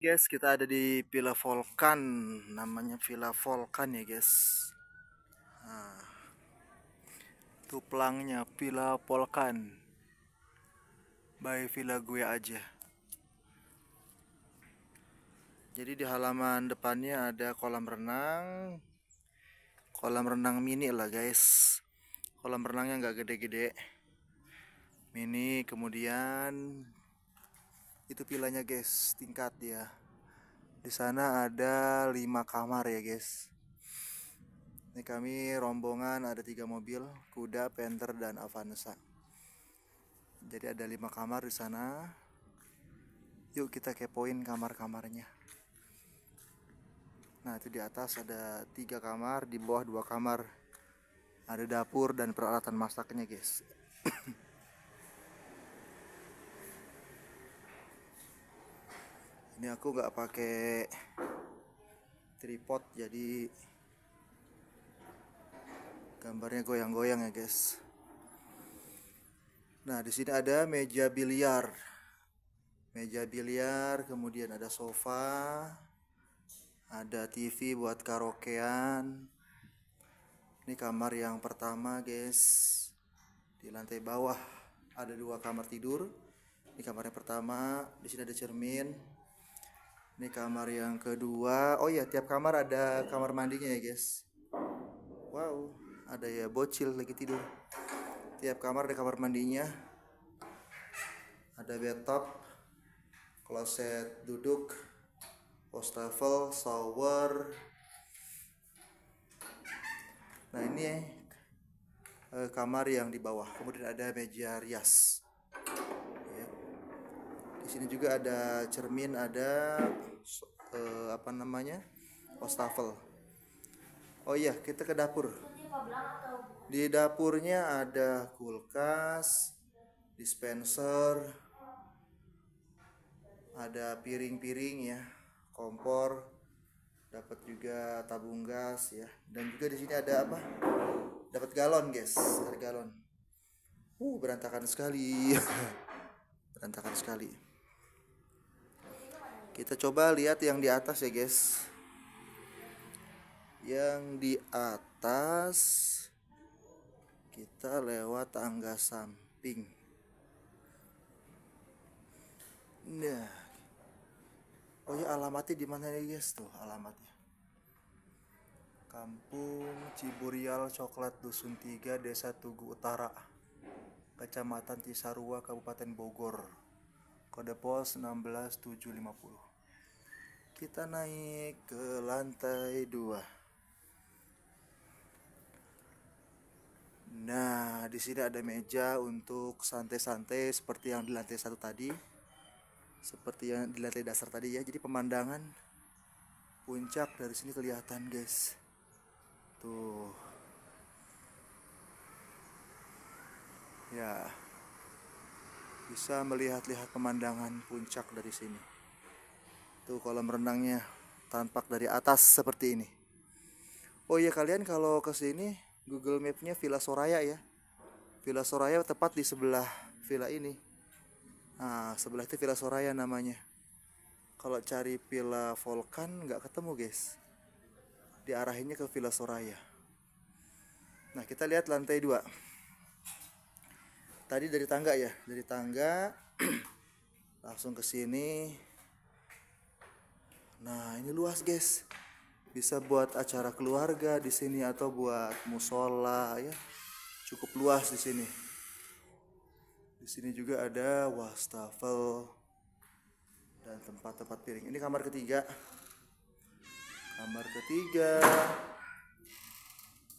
Guys, kita ada di Villa Volcan, namanya Villa Volcan ya guys. Nah, itu pelangnya Villa Volcan. By Villa gue aja. Jadi di halaman depannya ada kolam renang, kolam renang mini lah guys. Kolam renangnya nggak gede-gede, mini. Kemudian itu vilanya guys. Tingkat ya. Di sana ada lima kamar ya guys. Ini kami rombongan ada tiga mobil kuda panther dan avanza. Jadi ada lima kamar di sana. Yuk kita kepoin kamar-kamarnya. Nah itu di atas ada tiga kamar di bawah dua kamar. Ada dapur dan peralatan masaknya guys ini aku nggak pakai tripod jadi gambarnya goyang-goyang ya guys. Nah di sini ada meja biliar. Meja biliar kemudian ada sofa ada TV buat karaokean. Ini kamar yang pertama guys. Di lantai bawah ada dua kamar tidur. Ini kamar yang pertama di sini ada cermin ini kamar yang kedua. Oh iya, tiap kamar ada kamar mandinya ya, guys. Wow, ada ya bocil lagi tidur. Tiap kamar ada kamar mandinya. Ada bathtub, kloset duduk, wastafel, shower. Nah, ini eh, kamar yang di bawah. Kemudian ada meja rias. Ya. Di sini juga ada cermin, ada uh, apa namanya? Wastafel oh iya kita ke dapur. Di dapurnya ada kulkas dispenser ada piring-piring ya kompor dapat juga tabung gas ya. Dan juga di sini ada apa? Dapat galon guys ada galon. Uh berantakan sekali. Berantakan sekali kita coba lihat yang di atas ya guys. Yang di atas kita lewat tangga samping. Nah. Oh ya alamatnya di mana nih guys? Tuh alamatnya. Kampung Ciburial Coklat Dusun 3 Desa Tugu Utara Kecamatan Cisarua Kabupaten Bogor. Kode pos 16750 kita naik ke lantai 2 nah di sini ada meja untuk santai-santai seperti yang di lantai satu tadi. Seperti yang di lantai dasar tadi ya. Jadi pemandangan puncak dari sini kelihatan guys. Tuh. Ya. Bisa melihat-lihat pemandangan puncak dari sini. Tuh kolam renangnya tampak dari atas seperti ini. Oh iya kalian kalau ke sini Google Mapnya Villa Soraya ya. Villa Soraya tepat di sebelah villa ini. Nah sebelah itu Villa Soraya namanya. Kalau cari Villa Volcan nggak ketemu guys. Diarahinnya ke Villa Soraya. Nah kita lihat lantai 2 tadi dari tangga ya dari tangga langsung ke sini nah ini luas guys. Bisa buat acara keluarga di sini atau buat musola ya. Cukup luas di sini. Di sini juga ada wastafel dan tempat-tempat piring. Ini kamar ketiga. Kamar ketiga.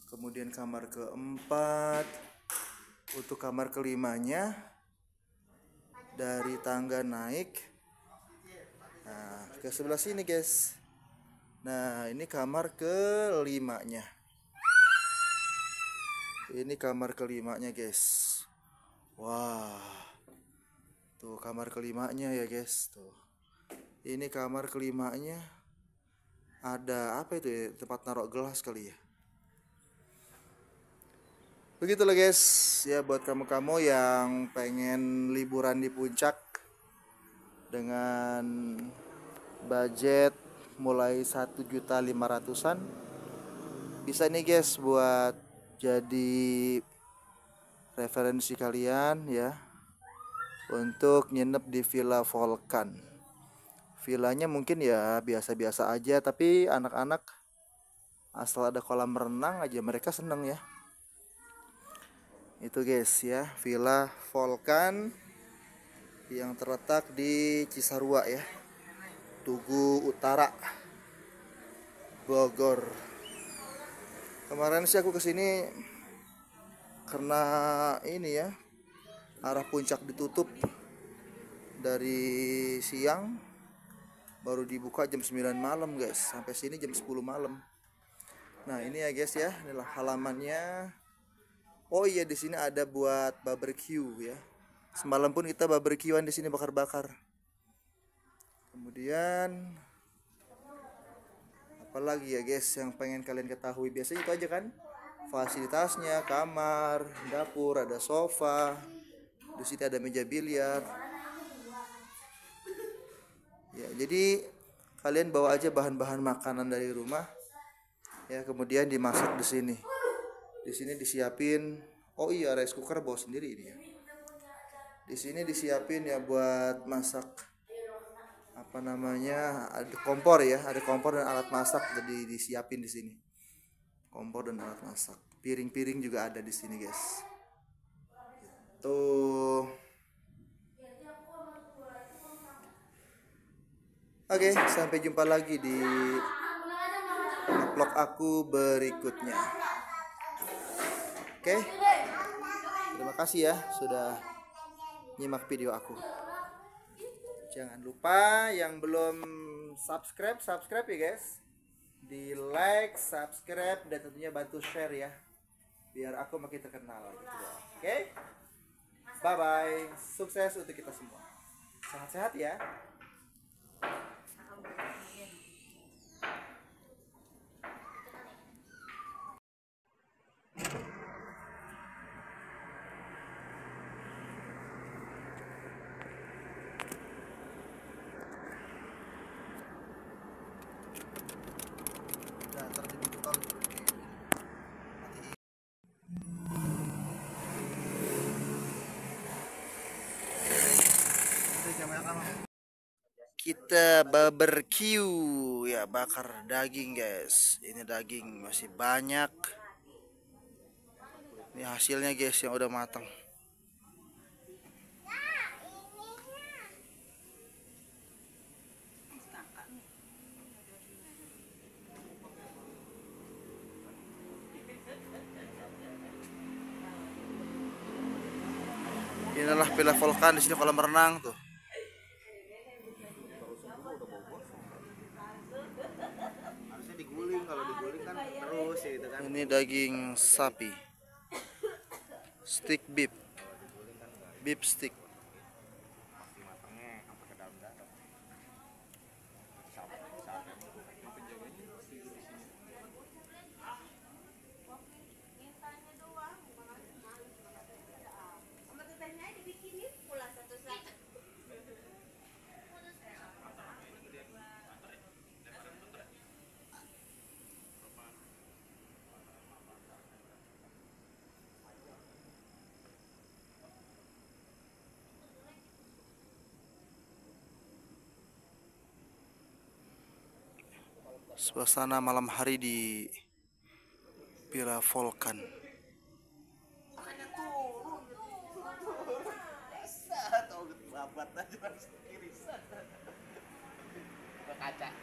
Kemudian kamar keempat. Untuk kamar kelimanya dari tangga naik ke sebelah sini guys. Nah ini kamar kelimanya. Ini kamar kelimanya guys. Wah. Tuh kamar kelimanya ya guys. Tuh. Ini kamar kelimanya. Ada apa itu ya? Tempat naruh gelas kali ya? Begitulah guys. Ya buat kamu-kamu yang pengen liburan di puncak dengan budget mulai 1 juta 500an bisa nih guys buat jadi referensi kalian ya untuk nginep di Villa Volcan villanya mungkin ya biasa-biasa aja tapi anak-anak asal ada kolam renang aja mereka seneng ya. Itu guys ya Villa Volcan yang terletak di Cisarua ya Tugu Utara Bogor. Kemarin sih aku ke sini karena ini ya arah puncak ditutup dari siang baru dibuka jam 9 malam guys. Sampai sini jam 10 malam. Nah ini ya guys ya. Inilah halamannya. Oh iya di sini ada buat barbecue ya. Semalam pun kita barbekyuan di sini bakar-bakar kemudian apalagi ya guys yang pengen kalian ketahui? Biasanya itu aja kan? Fasilitasnya kamar dapur ada sofa di sini ada meja biliar. Ya jadi kalian bawa aja bahan-bahan makanan dari rumah. Ya kemudian dimasak di sini. Di sini disiapin oh iya rice cooker bawa sendiri ini ya. Di sini disiapin ya buat masak apa namanya ada kompor ya ada kompor dan alat masak jadi disiapin di sini. Kompor dan alat masak. Piring-piring juga ada di sini guys. Tuh. Oke, sampai jumpa lagi di vlog aku berikutnya. Oke, terima kasih ya sudah nyimak video aku. Jangan lupa yang belum subscribe, subscribe ya guys. Di like, subscribe, dan tentunya bantu share ya. Biar aku makin terkenal gitu ya. Oke? Bye-bye. Sukses untuk kita semua. Sehat-sehat ya. Nah, ntar dibuka ntar di- matiin. Kita barbecue ya bakar daging guys. Ini daging masih banyak. Ini hasilnya guys yang udah matang. Inilah Villa Volcan di sini kolam renang tuh. harusnya diguling kalau diguling kan terus ya gitu kan Ini daging sapi. Stick beef. Beef stick. Suasana malam hari di kirisan kaca